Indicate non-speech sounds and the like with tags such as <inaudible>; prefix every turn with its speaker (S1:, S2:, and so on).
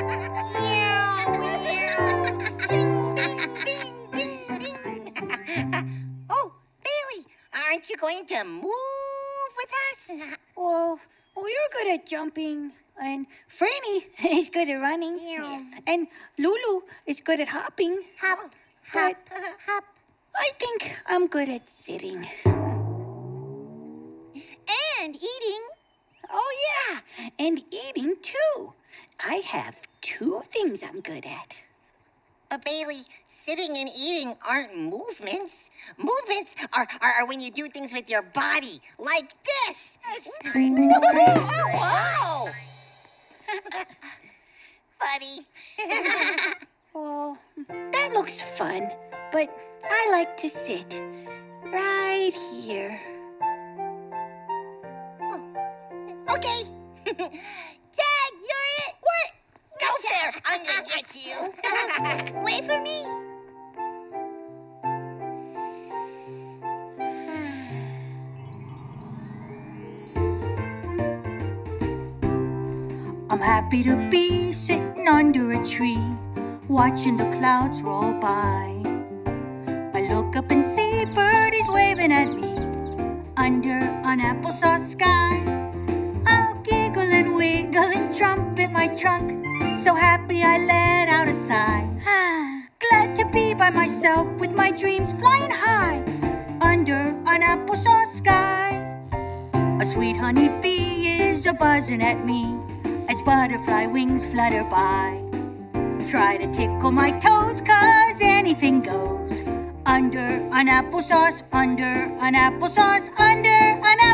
S1: <laughs> oh, Bailey, aren't you going to move with us?
S2: Well, well, you're good at jumping, and Franny <laughs> is good at running, and Lulu is good at hopping.
S1: Hop, hop, <laughs> hop.
S2: I think I'm good at sitting.
S1: And eating.
S2: Oh, yeah, and eating too. I have two things I'm good at.
S1: But Bailey, sitting and eating aren't movements. Movements are, are, are when you do things with your body, like this. <laughs> Whoa! <laughs> Funny.
S2: Well, <laughs> oh, that looks fun, but I like to sit right here.
S1: Oh, okay. Get you. <laughs>
S3: Wait for me.
S4: I'm happy to be sitting under a tree, watching the clouds roll by. I look up and see birdies waving at me under an applesauce sky. I'll giggle and wiggle and trumpet my trunk, so happy I let out a sigh. Ah, glad to be by myself with my dreams flying high under an applesauce sky. A sweet honey bee is a buzzing at me as butterfly wings flutter by. Try to tickle my toes, cause anything goes. Under an applesauce, under an applesauce, under an applesauce.